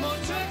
more time.